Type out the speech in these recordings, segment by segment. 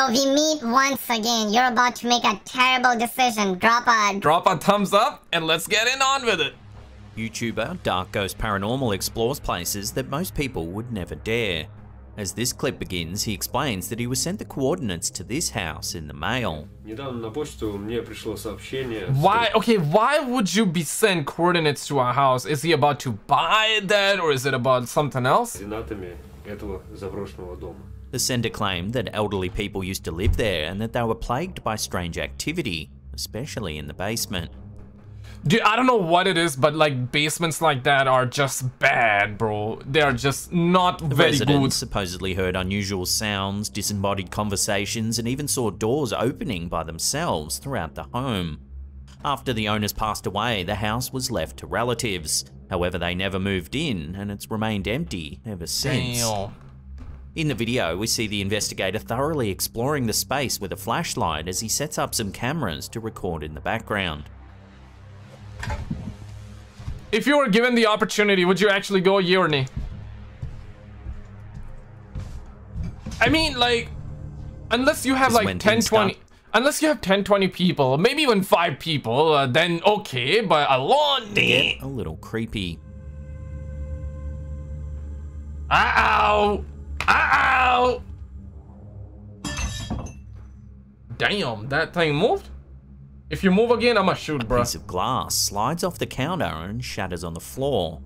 So we meet once again. You're about to make a terrible decision. Drop a... Drop a thumbs up and let's get in on with it. YouTuber Dark Ghost Paranormal explores places that most people would never dare. As this clip begins, he explains that he was sent the coordinates to this house in the mail. Why? Okay, why would you be sent coordinates to a house? Is he about to buy that or is it about something else? The sender claimed that elderly people used to live there and that they were plagued by strange activity, especially in the basement. Dude, I don't know what it is, but like basements like that are just bad, bro. They are just not the very residents good. supposedly heard unusual sounds, disembodied conversations, and even saw doors opening by themselves throughout the home. After the owners passed away, the house was left to relatives. However, they never moved in, and it's remained empty ever since. Damn. In the video, we see the investigator thoroughly exploring the space with a flashlight as he sets up some cameras to record in the background. If you were given the opportunity, would you actually go or? I mean, like, unless you have Just like when 10, things 20, start- unless you have 10, 20 people, maybe even 5 people, uh, then okay, but a lot, Get a little creepy. Ow! Ow! Damn, that thing moved? If you move again, I'ma shoot, A bro. piece of glass slides off the counter and shatters on the floor.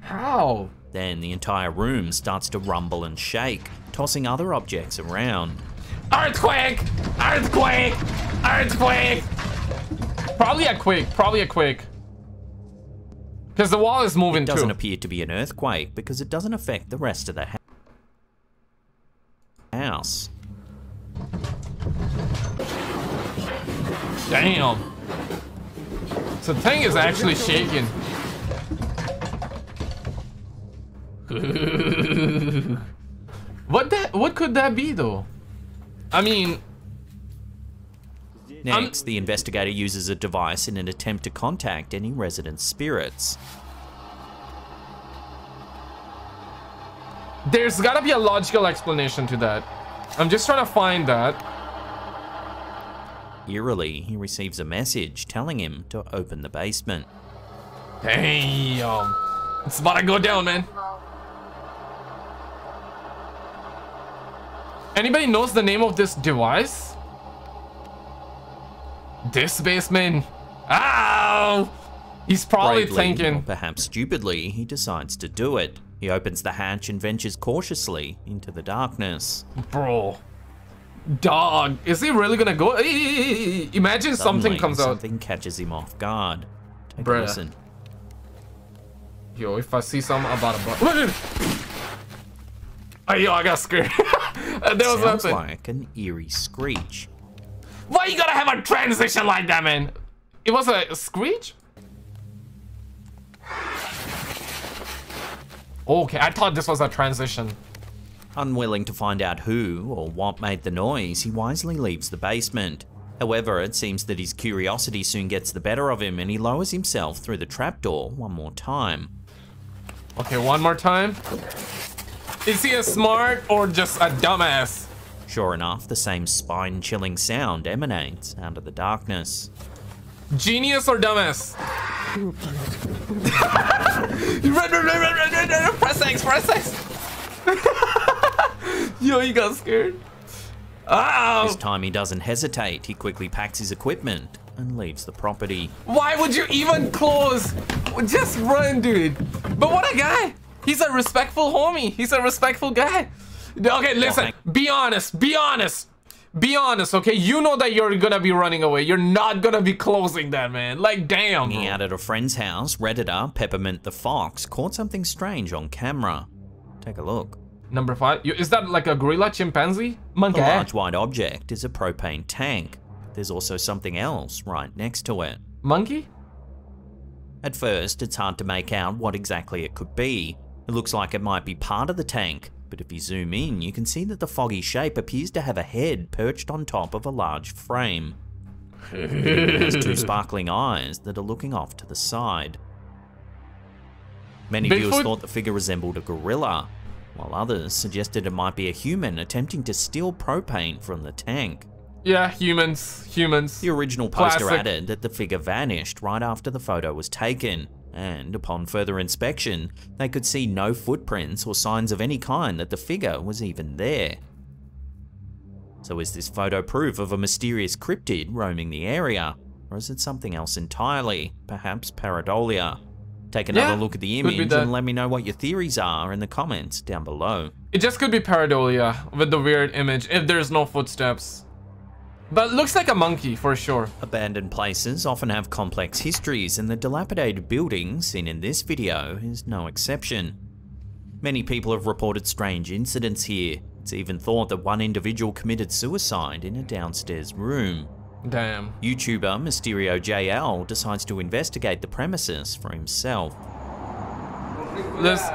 How? Then the entire room starts to rumble and shake, tossing other objects around. Earthquake! Earthquake! Earthquake! Probably a quake, probably a quake. Because the wall is moving It doesn't too. appear to be an earthquake because it doesn't affect the rest of the hou- house. Damn. So the thing is actually shaking. what that what could that be though? I mean, Next, um, the investigator uses a device in an attempt to contact any resident spirits. there's gotta be a logical explanation to that. I'm just trying to find that. Eerily, he receives a message telling him to open the basement. Damn. It's about to go down, man. Anybody knows the name of this device? This basement. Ow! He's probably Bravely, thinking. perhaps stupidly, he decides to do it. He opens the hatch and ventures cautiously into the darkness. Bro. Dog. Is he really gonna go? Imagine something Suddenly, comes out. Something catches him off guard. Take Bruh. a listen. Yo, if I see something about a bu- Oh, yo, I got scared. there was Sounds nothing. like an eerie screech. Why you gotta have a transition like that, man? It was a screech? Okay, I thought this was a transition. Unwilling to find out who or what made the noise, he wisely leaves the basement. However, it seems that his curiosity soon gets the better of him and he lowers himself through the trapdoor one more time. Okay, one more time. Is he a smart or just a dumbass? Sure enough, the same spine chilling sound emanates out of the darkness. Genius or dumbass? run, run, run, run, run, run, run, press X, press X. Yo, he got scared. Ow! This time he doesn't hesitate, he quickly packs his equipment and leaves the property. Why would you even close? Just run, dude. But what a guy. He's a respectful homie. He's a respectful guy. Okay, listen. Be honest. Be honest. Be honest, okay? You know that you're gonna be running away. You're not gonna be closing that, man. Like, damn. Bro. out at a friend's house, Redditor Peppermint the Fox caught something strange on camera. Take a look. Number five. Is that like a gorilla chimpanzee? The Monkey. large white object is a propane tank. There's also something else right next to it. Monkey? At first, it's hard to make out what exactly it could be. It looks like it might be part of the tank, but if you zoom in, you can see that the foggy shape appears to have a head perched on top of a large frame. It has two sparkling eyes that are looking off to the side. Many viewers thought the figure resembled a gorilla, while others suggested it might be a human attempting to steal propane from the tank. Yeah, humans, humans. The original poster Classic. added that the figure vanished right after the photo was taken, and upon further inspection, they could see no footprints or signs of any kind that the figure was even there. So is this photo proof of a mysterious cryptid roaming the area, or is it something else entirely, perhaps pareidolia? Take another Yeah, look at the image and let me know what your theories are in the comments down below. It just could be pareidolia with the weird image if there's no footsteps. But looks like a monkey for sure. Abandoned places often have complex histories, and the dilapidated building seen in this video is no exception. Many people have reported strange incidents here. It's even thought that one individual committed suicide in a downstairs room. Damn. YouTuber Mysterio JL decides to investigate the premises for himself. Listen,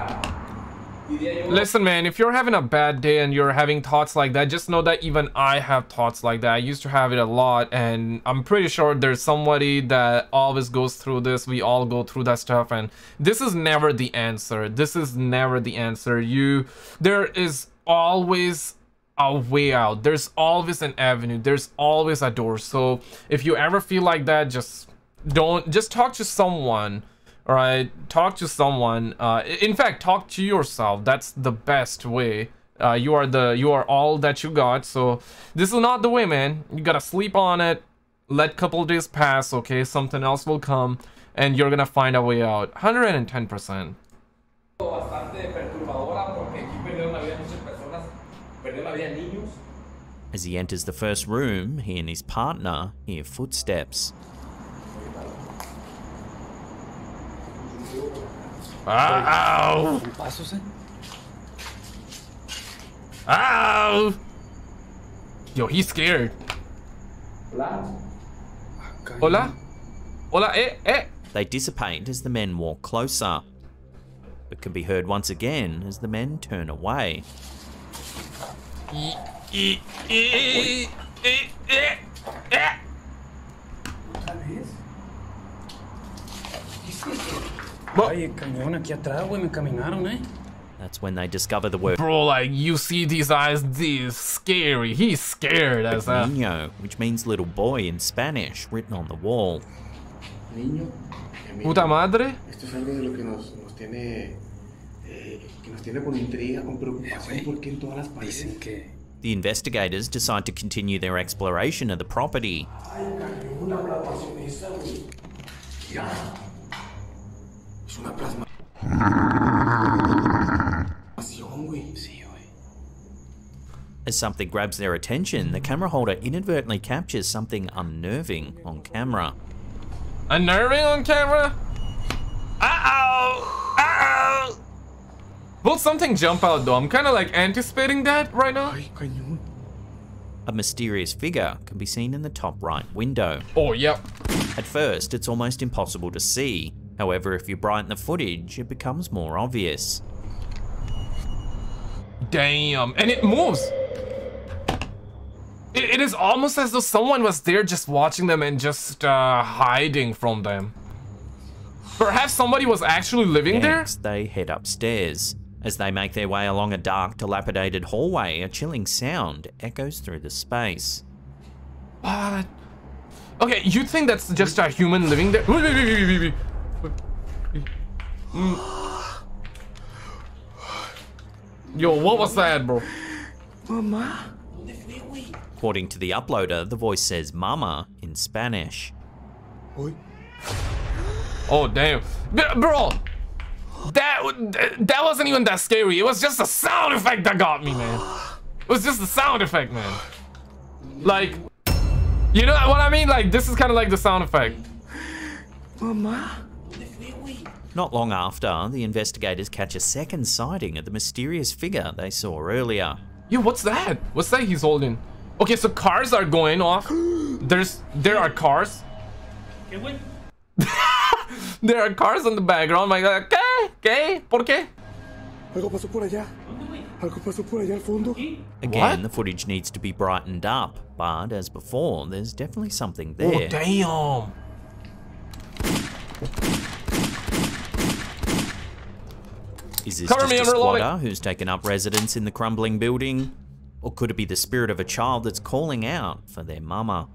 listen, man, if you're having a bad day and you're having thoughts like that, just know that even I have thoughts like that. I used to have it a lot, and I'm pretty sure there's somebody that always goes through this. We all go through that stuff, and this is never the answer. This is never the answer. You, there is always a way out. There's always an avenue. There's always a door. So if you ever feel like that, just don't, just talk to someone right talk to someone uh in fact talk to yourself. That's the best way. Uh you are the you are all that you got. So this is not the way man. You gotta sleep on it. Let couple days pass okay? Something else will come and you're gonna find a way out. 110 percent. As he enters the first room, he and his partner hear footsteps. Ow Pasos, eh. ow yo he's scared Hola. hola hola eh eh They dissipate as the men walk closer, but can be heard once again as the men turn away. E- e- e- e- e- eh. Ay, el camión aquí atrás, güey, me caminaron, eh. That's when they discover the word Bro, like you see these eyes, these scary. He's scared as that. niño, which means little boy in Spanish, written on the wall. Niño, amigo, Puta madre. esto es algo de lo que nos, nos tiene eh, que nos tiene con intriga, con preocupación, porque en todas las paredes. Dicen que. The investigators decide to continue their exploration of the property. Es una plasma. güey. Sí, güey. As something grabs their attention, the camera holder inadvertently captures something unnerving on camera. Unnerving on camera. Uh oh. Uh oh. Will something jump out though? I'm kind of like anticipating that right now. A mysterious figure can be seen in the top right window. Oh, yep. At first, it's almost impossible to see. However, if you brighten the footage, it becomes more obvious. Damn. And it moves. It, it is almost as though someone was there just watching them and just uh, hiding from them. Perhaps somebody was actually living there? Next, they head upstairs. As they make their way along a dark, dilapidated hallway, a chilling sound echoes through the space. What? Okay, you think that's just a human living there? Wait, wait, wait. Mm. Yo, what was that, bro? Mama. According to the uploader, the voice says Mama in Spanish. Oh, damn. B- Bro, that, that wasn't even that scary. It was just a sound effect that got me, man. It was just a sound effect, man. Like, you know what I mean? Like, this is kind of like the sound effect. Not long after, the investigators catch a second sighting of the mysterious figure they saw earlier. Yo, what's that? What's that he's holding? Okay, so cars are going off. There's, there are cars. there are cars in the background. My God, ¿qué? ¿Qué? ¿Por qué? Algo pasó por allá. Algo pasó por allá al fondo. Again, What? the footage needs to be brightened up, but as before, there's definitely something there. Oh, there. damn. Is this Cover just me, a I'm reloading. squatter who's taken up residence in the crumbling building? Or could it be the spirit of a child that's calling out for their mama?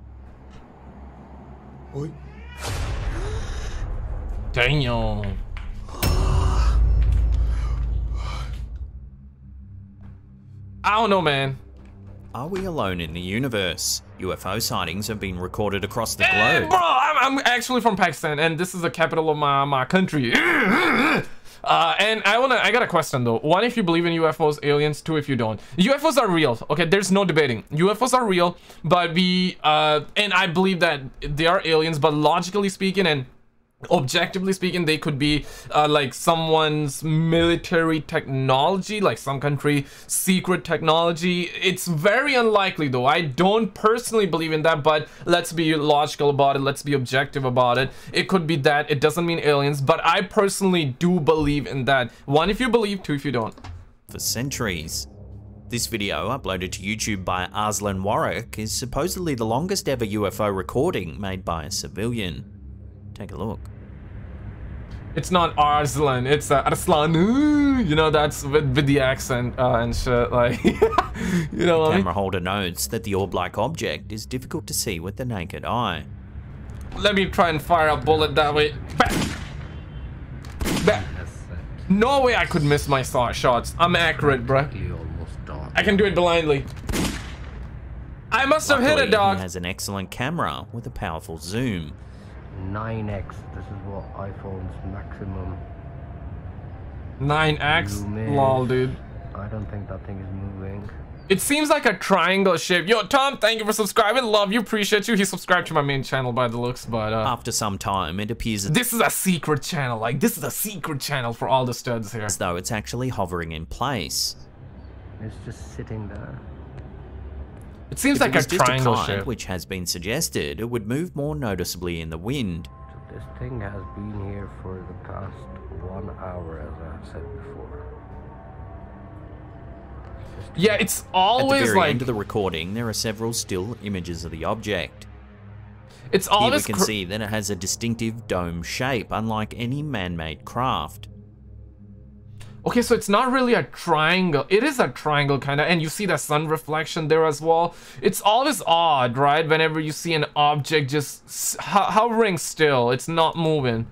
Damn. I don't know, man. Are we alone in the universe? UFO sightings have been recorded across the Eh, globe. bro, I'm, I'm actually from Pakistan, and this is the capital of my, my country. Uh, and I wanna, I got a question though. One, if you believe in UFOs, aliens. Two, if you don't. UFOs are real. Okay, there's no debating. UFOs are real, but we, uh, and I believe that they are aliens. But logically speaking, and objectively speaking they could be uh, like someone's military technology like some country secret technology. It's very unlikely though. I don't personally believe in that but let's be logical about it. Let's be objective about it. It could be that. It doesn't mean aliens but i personally do believe in that. One if you believe. Two if you don't. For centuries. This video, uploaded to YouTube by Arslan Warwick, is supposedly the longest ever UFO recording made by a civilian. Take a look. it's not arslan it's uh, arslan you know that's with, with the accent uh, and shit like you know what I mean? Camera holder notes that the orb-like object is difficult to see with the naked eye. Let me try and fire a bullet that way. Back. Back. No way I could miss my shots. I'm accurate, bruh. I can do it blindly. I must have hit Luckily, it, dog. He has an excellent camera with a powerful zoom. 9x. This is what iPhone's maximum. 9x? You. Lol, dude. I don't think that thing is moving. It seems like a triangle shape. Yo, Tom, thank you for subscribing. Love you, appreciate you. He subscribed to my main channel by the looks, but uh, After some time, it appears this is a secret channel. Like, this is a secret channel for all the studs here. as though it's actually hovering in place. It's just sitting there. It seems If like it was a just triangle a kite, shape. which has been suggested, it would move more noticeably in the wind. So this thing has been here for the past one hour, as I've said before. Yeah, it's always At the very like end of the recording, there are several still images of the object. it's Here we can cr- see that it has a distinctive dome shape, unlike any man-made craft. Okay, so it's not really a triangle. It is a triangle kind of, and you see the sun reflection there as well. It's always odd, right? Whenever you see an object just hovering still, it's not moving.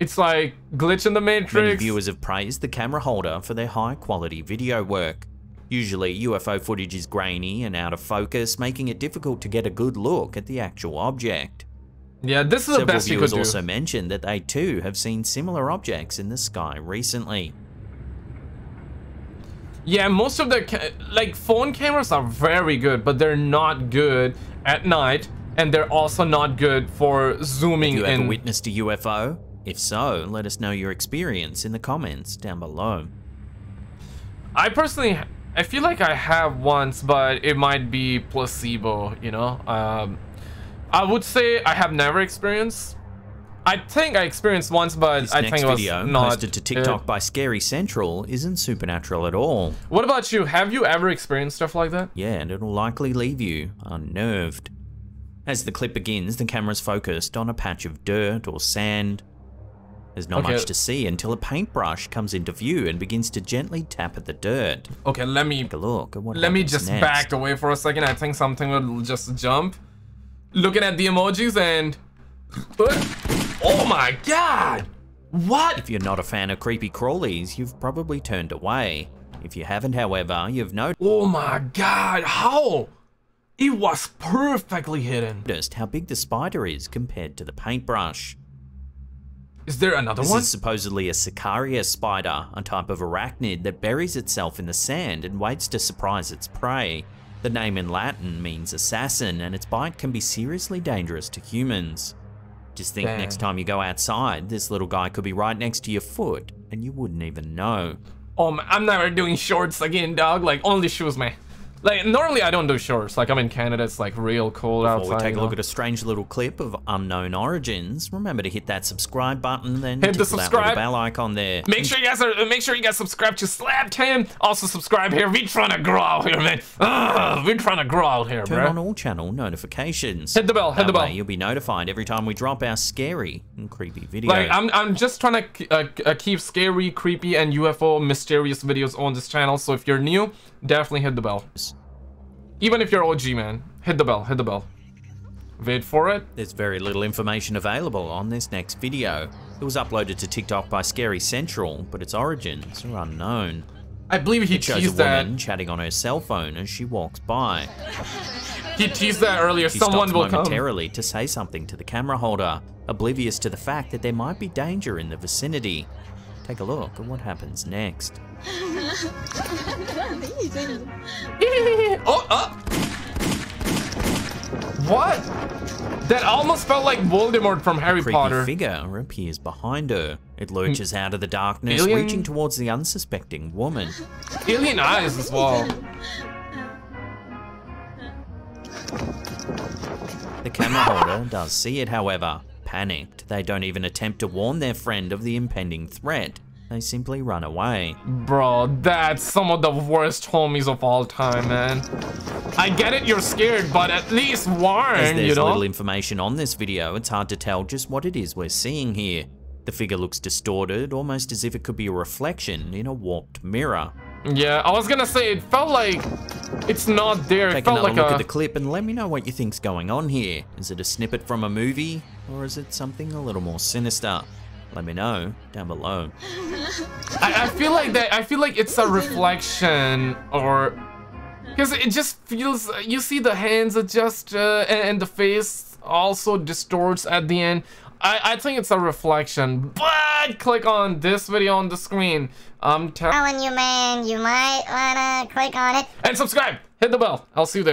It's like glitch in the Many matrix. viewers have praised the camera holder for their high-quality video work. Usually, UFO footage is grainy and out of focus, making it difficult to get a good look at the actual object. yeah, this is the Several best you could viewers also mentioned that they too have seen similar objects in the sky recently. Yeah, most of the ca- like phone cameras are very good, but they're not good at night, and they're also not good for zooming Have you ever witnessed a UFO? If so, let us know your experience in the comments down below. I personally, I feel like I have once, but it might be placebo, you know? Um, I would say I have never experienced. I think I experienced once, but This I think it was video, not. posted to TikTok it. by Scary Central, isn't supernatural at all. What about you? Have you ever experienced stuff like that? Yeah, and it'll likely leave you unnerved. As the clip begins, the camera's focused on a patch of dirt or sand. There's not Okay. much to see until a paintbrush comes into view and begins to gently tap at the dirt. Okay, let me Take a look let me just next. back away for a second. I think something will just jump. Looking at the emojis and. Oh my god! What? If you're not a fan of creepy crawlies, you've probably turned away. If you haven't, however, you've noticed. Oh my god! How? It was perfectly hidden. noticed how big the spider is compared to the paintbrush. Is there another This one? is supposedly a Sicarius spider, a type of arachnid that buries itself in the sand and waits to surprise its prey. The name in Latin means assassin, and its bite can be seriously dangerous to humans. Just think Damn. next time you go outside, this little guy could be right next to your foot, and you wouldn't even know. Um, I'm never doing shorts again, dog. Like only shoes, man. Like normally I don't do shorts. Like I'm in Canada, it's like real cold Before outside. we take a look at a strange little clip of unknown origins, remember to hit that subscribe button, then Hit the subscribe. bell icon there. Make sure you guys are make sure you guys subscribe to Slapped Ham. Also subscribe here. We're trying to grow out here, man. Ugh, we trying to grow out here, Turn bro. on all channel notifications. Hit the bell, hit That the bell. You'll be notified every time we drop our scary and creepy video. Like I'm, I'm just trying to uh, uh, keep scary, creepy, and UFO mysterious videos on this channel. So if you're new, definitely hit the bell. Even if you're OG, man, hit the bell, hit the bell. Wait for it. There's very little information available on this next video. It was uploaded to TikTok by Scary Central, but its origins are unknown. I believe he It shows a teased that. woman chatting on her cell phone as she walks by. He teased that earlier. She Someone stops will come. momentarily to say something to the camera holder, oblivious to the fact that there might be danger in the vicinity. Take a look at what happens next. oh, uh. What? That almost felt like Voldemort from Harry creepy Potter. figure appears behind her. It lurches out of the darkness, Alien? reaching towards the unsuspecting woman. Alien eyes as well. The camera holder does see it, however. Panicked, they don't even attempt to warn their friend of the impending threat. They simply run away. Bro, that's some of the worst homies of all time, man. I get it, you're scared, but at least As warn, there's you know? little information on this video, it's hard to tell just what it is we're seeing here. The figure looks distorted, almost as if it could be a reflection in a warped mirror. Yeah, I was gonna say, it felt like it's not there. It Take felt another like look a... at the clip and let me know what you think's going on here. Is it a snippet from a movie, or is it something a little more sinister? Let me know down below. I, I feel like that. I feel like it's a reflection, or because it just feels. You see the hands adjust, uh, and, and the face also distorts at the end. I, I think it's a reflection, but click on this video on the screen. I'm telling Telling you, man, you might wanna click on it. and subscribe. Hit the bell. I'll see you there.